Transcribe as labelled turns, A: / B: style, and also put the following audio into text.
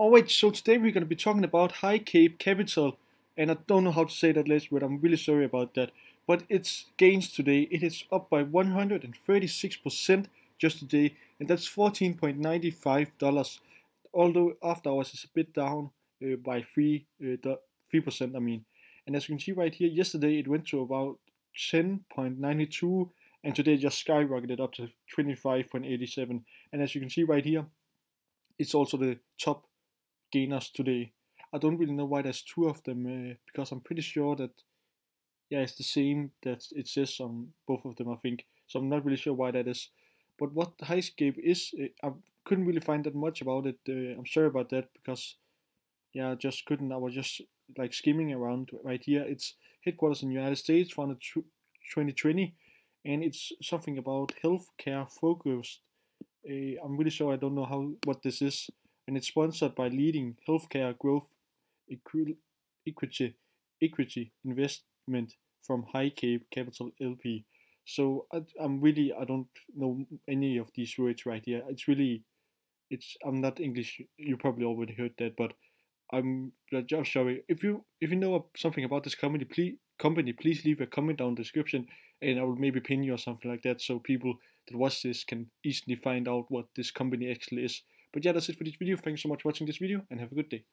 A: Alright, so today we're going to be talking about Highcape Capital, and I don't know how to say that last but I'm really sorry about that. But its gains today, it is up by 136% just today, and that's $14.95. Although after hours is a bit down uh, by 3 uh, 3%, I mean. And as you can see right here, yesterday it went to about 10.92, and today just skyrocketed up to 25.87. And as you can see right here, it's also the top gainers today. I don't really know why there's two of them uh, because I'm pretty sure that yeah it's the same that it says on both of them I think. So I'm not really sure why that is. But what Highcape is, uh, I couldn't really find that much about it. Uh, I'm sorry about that because yeah I just couldn't. I was just like skimming around right here. It's headquarters in the United States, founded 2020, and it's something about healthcare focused. Uh, I'm really sure I don't know how what this is and it's sponsored by leading healthcare growth equity equity investment from Highcape Capital LP. So I, am really I don't know any of these words right here. It's really it's I'm not English. You probably already heard that, but I'm just sorry. If you if you know something about this company, please company please leave a comment down the description, and I will maybe pin you or something like that, so people that watch this can easily find out what this company actually is. But yeah, that's it for this video. Thanks so much for watching this video and have a good day.